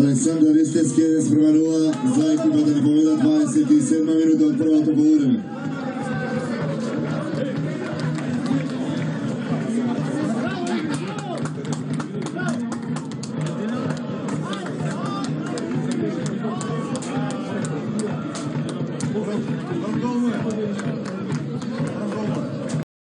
Aleksandar Ristevski je spremenula za ekipa da ne poveda 27 minuta od prvото по време.